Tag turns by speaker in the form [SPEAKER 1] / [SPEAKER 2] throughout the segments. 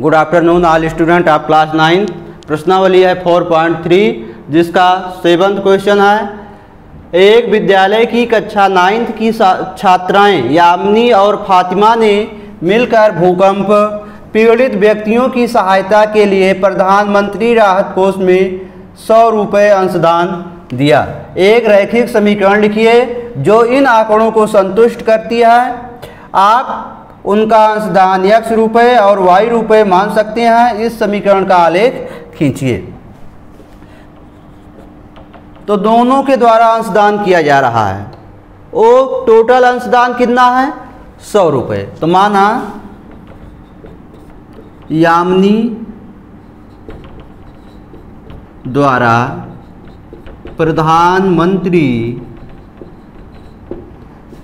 [SPEAKER 1] Good afternoon all student of class ninth प्रश्नावली है 4.3 जिसका सेवंथ क्वेश्चन है। एक विद्यालय की कक्षा नाइन्थ की छात्राएँ यामिनी और फातिमा ने मिलकर भूकंप, पीड़ित व्यक्तियों की सहायता के लिए प्रधानमंत्री राहत कोष में सौ रुपये अंशदान दिया। एक रैखिक समीकरण लिखिए, जो इन आंकड़ों को संतुष्ट करती है। आप उनका अंशदान यक्स रुपये और वाई रुपये मान सकते हैं। इस समीकरण का आलेख खींचिए। तो दोनों के द्वारा अंशदान किया जा रहा है। वो टोटल अंशदान कितना है? सौ रुपये तो माना यामिनी द्वारा प्रधानमंत्री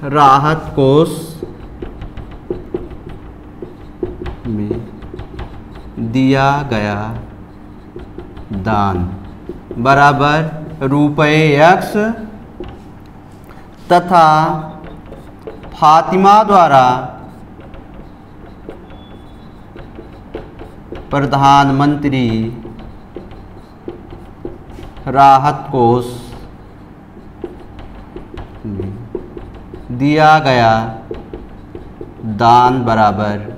[SPEAKER 1] राहत कोष में दिया गया दान। बराबर रुपये यक्स तथा फातिमा द्वारा प्रधानमंत्री राहत कोष दिया गया दान बराबर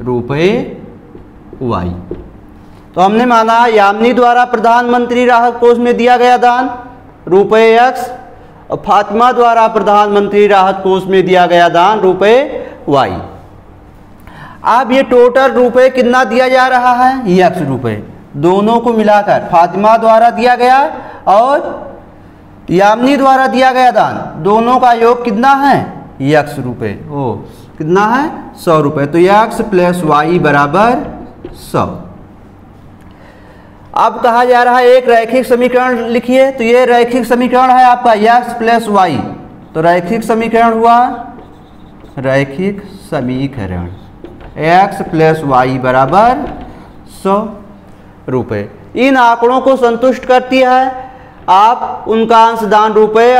[SPEAKER 1] रुपये वाई तो हमने माना यामिनी द्वारा प्रधानमंत्री राहत कोष में दिया गया दान रुपये एक्स और फातिमा द्वारा प्रधानमंत्री राहत कोष में दिया गया दान रुपये वाई अब ये टोटल रुपये कितना दिया जा रहा है? यक्स रुपए। दोनों को मिलाकर फातिमा द्वारा दिया गया और यामिनी द्वारा दिया गया दान। दोनों का योग कितना है? यक्स रुपये ओ, कितना है? सौ रुपए। तो यक्स प्लस वाई बराबर सौ अब कहा जा रहा है, एक रैखिक समीकरण लिखिए तो ये रैखिक समीकरण है आपका यक्स प्लस वाई। तो रैखिक समीकरण हुआ, रैखिक समीकरण। एक्स प्लस वाई बराबर सौ रुपये इन आंकड़ों को संतुष्ट करती है, आप उनका अंशदान रुपये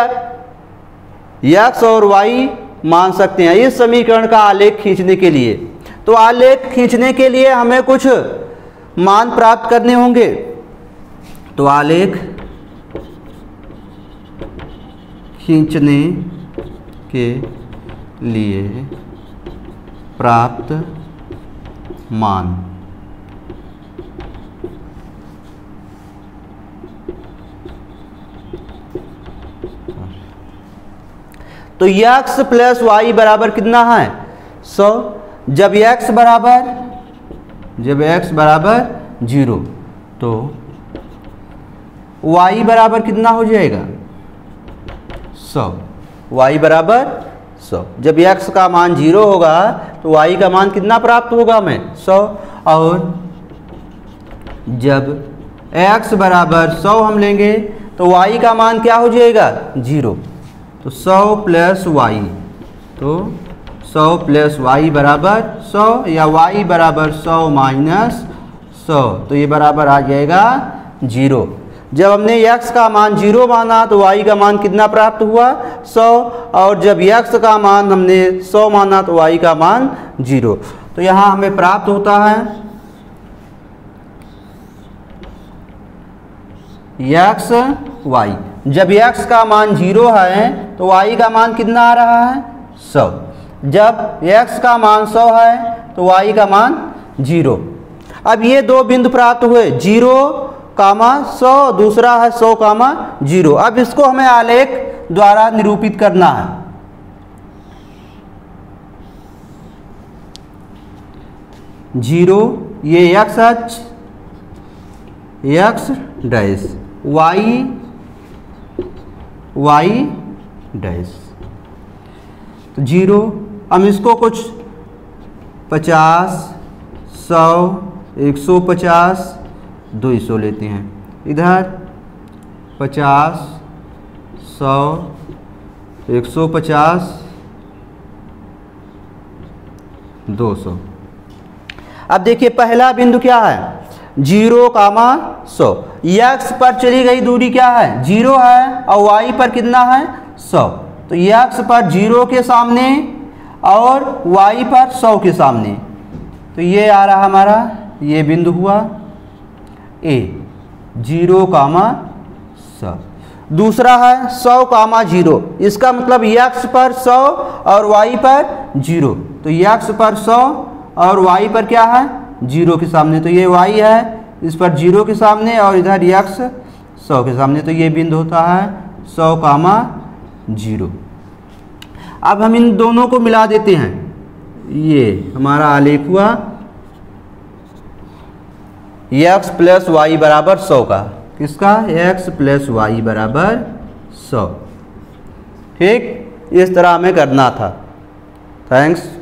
[SPEAKER 1] यक्स और वाई मान सकते हैं। इस समीकरण का आलेख खींचने के लिए। तो आलेख खींचने के लिए हमें कुछ मान प्राप्त करने होंगे। तो आलेख खींचने के लिए प्राप्त मान। तो यक्स प्लस वाई बराबर कितना है? सौ। जब यक्स बराबर, जब एक्स बराबर ज़ीरो तो वाई बराबर कितना हो जाएगा? सौ। वाई बराबर सौ। जब एक्स का मान ज़ीरो होगा तो वाई का मान कितना प्राप्त होगा हमें सौ। और जब एक्स बराबर सौ हम लेंगे तो वाई का मान क्या हो जाएगा? ज़ीरो। तो सौ प्लस वाई तो सौ प्लस वाई बराबर सौ या वाई बराबर सौ माइनस सौ। तो ये बराबर आ जाएगा ज़ीरो। जब हमने यक्स का मान ज़ीरो माना तो वाई का मान कितना प्राप्त हुआ? सौ। और जब यक्स का मान हमने सौ माना तो वाई का मान ज़ीरो। तो यहाँ हमें प्राप्त होता है यक्स वाई जब यक्स का मान ज़ीरो है तो वाई का मान कितना आ रहा है? सौ। जब यक्स का मान सौ है तो वाई का मान ज़ीरो। अब ये दो बिंदु प्राप्त हुए। ज़ीरो कामा सौ, दूसरा है सौ कामा ज़ीरो। अब इसको हमें आलेख द्वारा निरूपित करना है। ज़ीरो, ये x h x dash. Y y dash. तो ज़ीरो हम इसको कुछ पचास, सौ, एक सौ पचास, दो सौ लेते हैं। इधर पचास, सौ, एक सौ पचास, दो सौ। अब देखिए, पहला बिंदु क्या है? ज़ीरो कामा सौ। यक्स पर चली गई दूरी क्या है? ज़ीरो है, और वाई पर कितना है? सौ। तो यक्स पर ज़ीरो के सामने और वाई पर सौ के सामने। तो ये आ रहा हमारा, ये बिंदु हुआ ए ज़ीरो कामा सौ। दूसरा है सौ कामा ज़ीरो। इसका मतलब यक्स पर सौ और वाई पर ज़ीरो। तो यक्स पर सौ और वाई पर क्या है? ज़ीरो के सामने। तो ये वाई है, इस पर ज़ीरो के सामने और इधर यक्स सौ के सामने। तो ये बिंदु होता है सौ कामा ज़ीरो। अब हम इन दोनों को मिला देते हैं। ये हमारा आलेख हुआ। एक्स प्लस वाई बराबर सौ का। किसका? एक्स प्लस वाई बराबर सौ। ठीक? इस तरह हमें करना था। थैंक्स